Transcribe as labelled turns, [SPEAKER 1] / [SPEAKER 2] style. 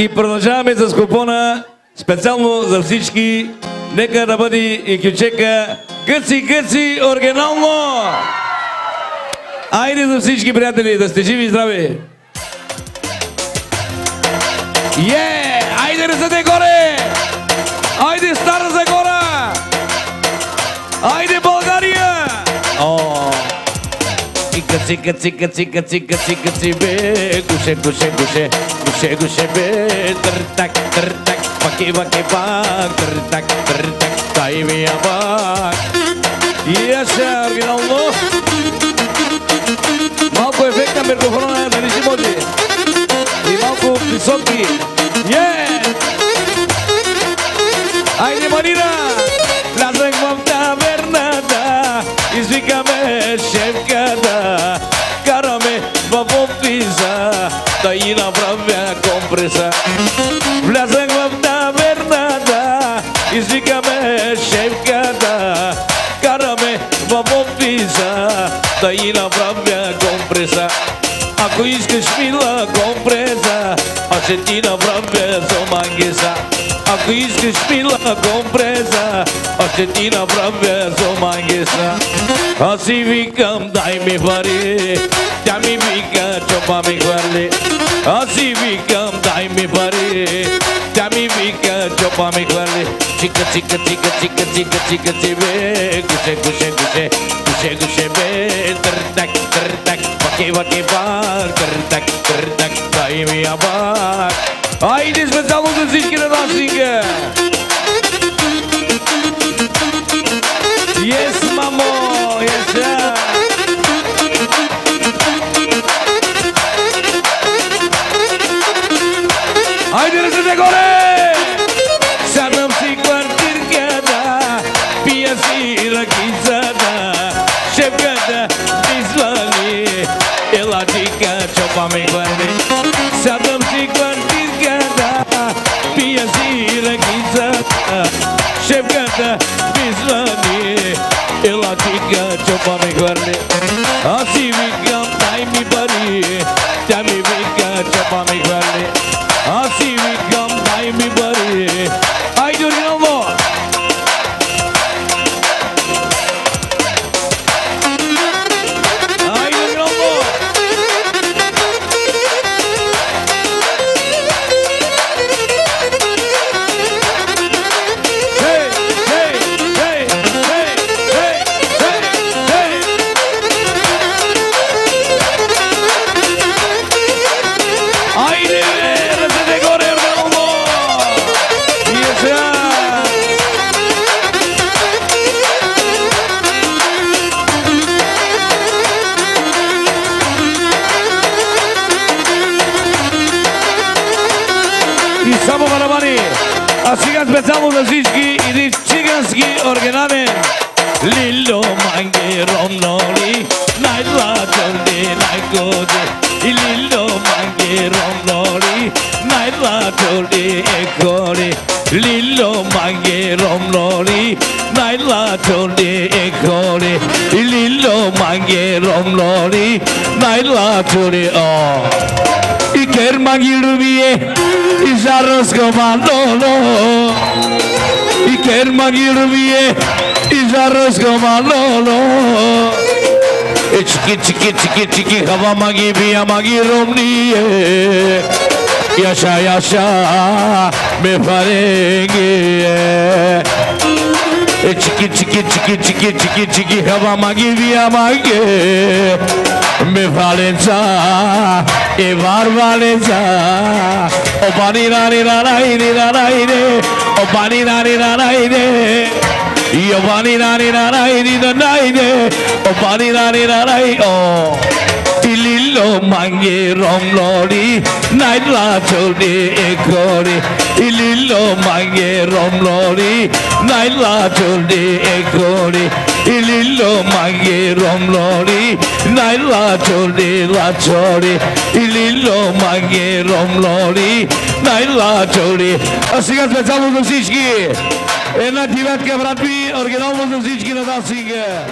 [SPEAKER 1] И продължаваме с купона специално за всички. Нека да бъде и кючека Гъци, гъци, оригинално! Айде за всички приятели, да сте живи и здрави! Е! Айде ръцете горе! Айде Стара Загора! Айде Gusi gusi gusi gusi gusi gusi be, gusi gusi gusi gusi gusi be, tertak tertak, pakai pakai pak, tertak tertak, tai mia pak. Iya mau bila Allah. Mampu efeknya berkorona dari si bodi. mau puluh disopi, yeah. Aini Madinah. офиса, да и направя компреса. Влязах в таверната, извикаме шефката, караме в офиса, да и направя компреса. Ако искаш мила компреса, аз ще ти направя зомангеса. Ако искаш мила компреса, аз ще ти направя зомангеса. Аз си викам, дай ми пари, тя ми вика, чопа ми хвърли. Así vi que dai mi pare, da mi vi que yo pa mi cuare. Chica chica chica chica chica chica chive, guse guse guse guse guse be, tertak tertak, vake vake bar, tertak tertak, dai mi abar. Haydi İsmet Davulcu Zikir'e rastlinge. Yes mamo, yes sir. sevgiyle gizlede Şevkede bizleri Ela me çoba sabemos gledi Sadam cikler dizgede Pijeziyle chegada Şevkede bizleri Ela dike çoba me gledi assim vikam daj me bari também vika çoba me guardar Samo Karavani, a ciganske samo nazički ili ciganski organame. Lilo mange romnoli, najlađolde najgode. I lilo mange romnoli, najlađolde ekoli. Lilo mange romnoli, najlađolde ekoli. I lilo mange romnoli, najlađolde o. Oh. I ker mangi manolo I kermagirubie i zarrosko manolo E çiki çiki çiki çiki hava magi biya magi romniye Yaşa yaşa me farenge E çiki çiki çiki çiki çiki çiki hava magi biya magi Me valenza এবার বারে যা ও বাড়ি রানি রানাই রে রানাই রে ও বাড়ি রানি রানাই রে ইয় বাড়ি রানি রানাই রে রানাই রে ও বাড়ি রানি রানাই ও O bani rani ranai o Ilillo mange romlori Naila chodi ekori Ilillo mange romlori Naila chodi ekori Ilillo mange romlori Naila chodi la chodi Ilillo mange romlori Naila chodi А сега специално за всички Една девятка, брат ми, оригинално за всички на Дансинга.